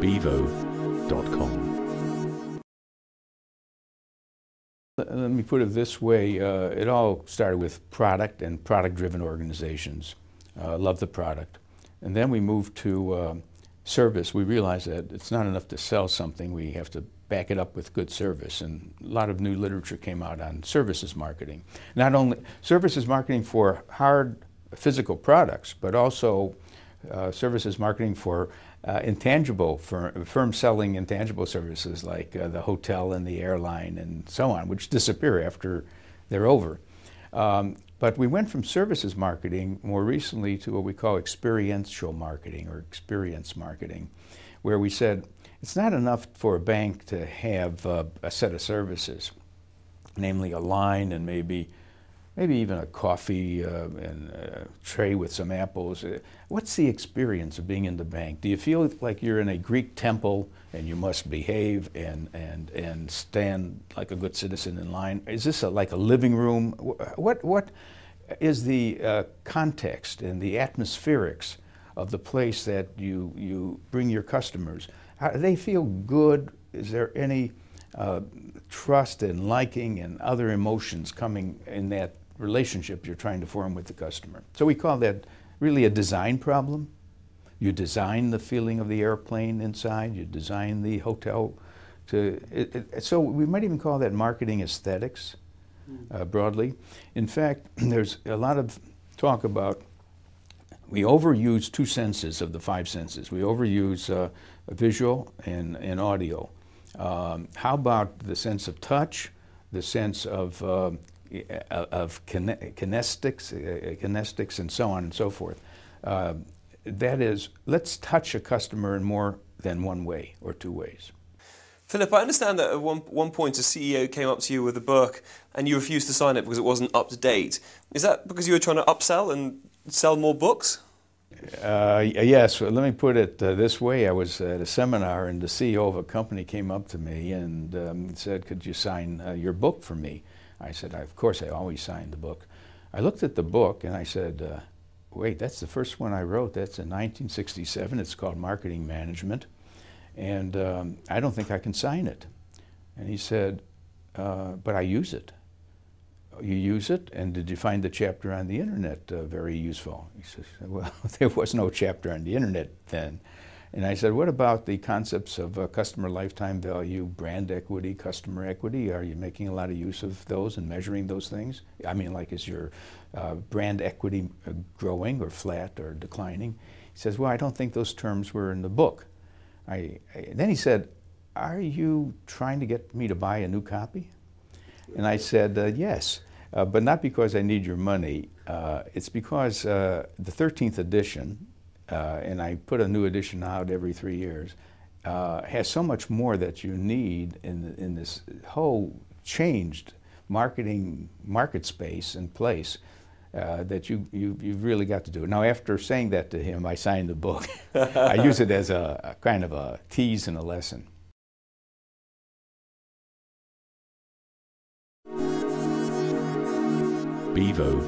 bevo.com. Let me put it this way. Uh, it all started with product and product-driven organizations. Uh, love the product. And then we moved to uh, service. We realized that it's not enough to sell something. We have to back it up with good service. And a lot of new literature came out on services marketing. Not only services marketing for hard physical products, but also uh, services marketing for uh, intangible firm, firms selling intangible services like uh, the hotel and the airline and so on, which disappear after they're over. Um, but we went from services marketing more recently to what we call experiential marketing or experience marketing, where we said it's not enough for a bank to have uh, a set of services, namely a line and maybe maybe even a coffee uh, and a tray with some apples. Uh, what's the experience of being in the bank? Do you feel like you're in a Greek temple and you must behave and, and, and stand like a good citizen in line? Is this a, like a living room? What, what is the uh, context and the atmospherics of the place that you, you bring your customers? How, they feel good? Is there any uh, trust and liking and other emotions coming in that relationship you're trying to form with the customer. So we call that really a design problem. You design the feeling of the airplane inside, you design the hotel. To, it, it, so we might even call that marketing aesthetics hmm. uh, broadly. In fact, there's a lot of talk about we overuse two senses of the five senses. We overuse uh, visual and, and audio. Um, how about the sense of touch, the sense of uh, uh, of kinestics, uh, kinestics, and so on and so forth. Uh, that is, let's touch a customer in more than one way or two ways. Philip, I understand that at one, one point a CEO came up to you with a book and you refused to sign it because it wasn't up to date. Is that because you were trying to upsell and sell more books? Uh, yes, let me put it uh, this way. I was at a seminar and the CEO of a company came up to me and um, said, Could you sign uh, your book for me? I said, Of course, I always signed the book. I looked at the book and I said, uh, Wait, that's the first one I wrote. That's in 1967. It's called Marketing Management. And um, I don't think I can sign it. And he said, uh, But I use it. You use it, and did you find the chapter on the internet uh, very useful? He says, Well, there was no chapter on the internet then. And I said, what about the concepts of uh, customer lifetime value, brand equity, customer equity? Are you making a lot of use of those and measuring those things? I mean, like, is your uh, brand equity uh, growing or flat or declining? He says, well, I don't think those terms were in the book. I, I, then he said, are you trying to get me to buy a new copy? And I said, uh, yes, uh, but not because I need your money. Uh, it's because the 13th edition, uh, and I put a new edition out every three years, uh, has so much more that you need in, in this whole changed marketing market space and place uh, that you, you, you've really got to do. Now, after saying that to him, I signed the book. I use it as a, a kind of a tease and a lesson. Bevo